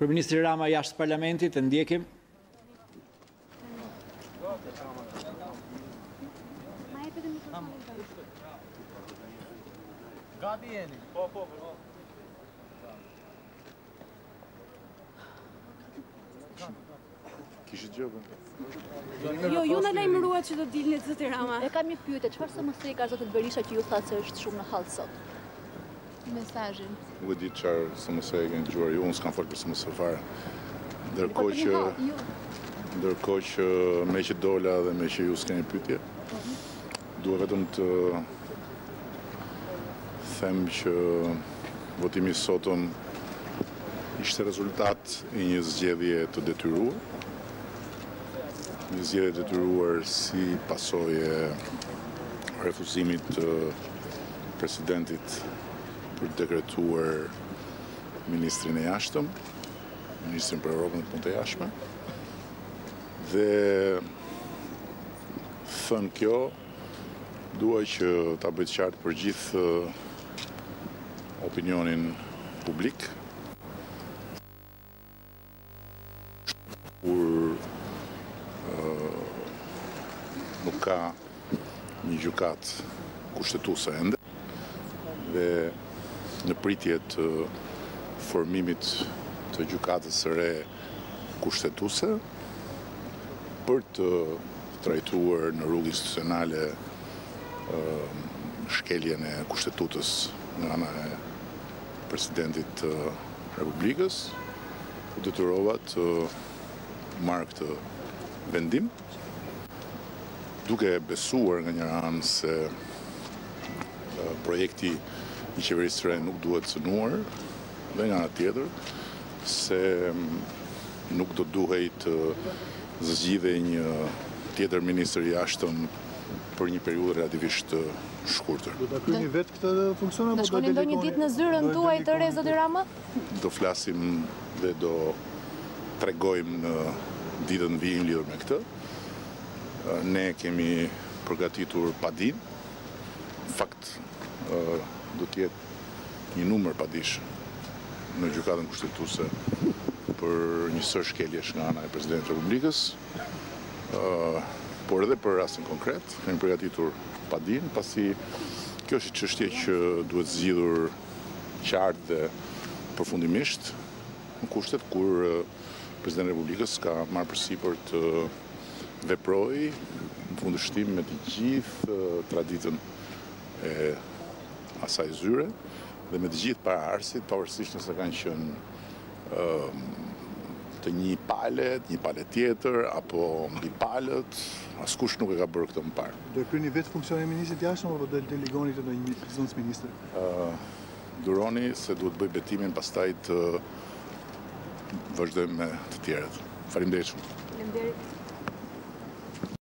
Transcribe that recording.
Kryeministri Rama jashtë parlamentit, e ndjekim. Gati jeni. Po, po, po. Kishë gjë bërë? Jo, ju na lajmëruat që të dilni, zoti Rama. E kam një pyetje, çfarë SMS-je ka zoti Berisha që ju thatë se është shumë në hall sot? Mesajin. Nuk e di çarë SMS-je keni dëgjuar ju, unë s'kam folë për SMS fare. Ndërkohë që... Ndërkohë që meqë dola dhe meqë ju s'keni pyetje, Dua vetëm të them që votimi i sotëm ishte rezultat i një zgjedhjeje të detyruar. Një zgjedhjeje të detyruar si pasojë e refuzimit të presidentit për të dekretuar ministrin e jashtëm, ministrin për Europën dhe Punët e Jashtme. Dhe thënë kjo, dua që ta bëj të qartë për gjithë opinionin publik. Kur nuk ka një Gjykatë Kushtetuese ende dhe në pritje të formimit të Gjykatës së re Kushtetuese për të trajtuar në rrugë institucionale shkeljen e Kushtetutës nga ana e Presidentit të Republikës, u detyrova të marr këtë vendim. Duke besuar nga njëra anë se projekti i qeverisë së re nuk duhet cenuar dhe nga ana tjetër se nuk do duhej të zgjidhej një tjetër ministër i jashtëm për një periudhë relativisht të shkurtër. Do ta kryeni vetë këtë funksion apo do të delegoni? Do shkoni ndonjë ditë në zyrën tuaj të re zoti Rama? Do flasim dhe do tregojmë në ditët në vijim lidhur me këtë. Ne kemi përgatitur padinë, në fakt do të jetë një numër padish në Gjykatën Kushtetuese për një sërë shkeljesh nga ana e Presidentit të Republikës, por edhe për rastin konkret, kemi përgatitur padinë, pasi kjo është një çështje që duhet zgjidhur qartë dhe përfundimisht në kushtet kur Presidenti i Republikës ka marrë përsipër të veprojë në kundërshtim me të gjithë traditën e asaj zyre dhe me të gjithë paraardhësit, pavarësisht nëse kanë qenë të një pale, të një pale tjetër apo mbi palët, askush nuk e ka bërë këtë më parë. Do e kryeni vetë funksionin e Ministrit të Jashtëm apo do e delegoni te një zëvendësministër? Duroni se duhet të bëj betimin pastaj të vazhdojmë me të tjerët. Faleminderit shumë. Faleminderit.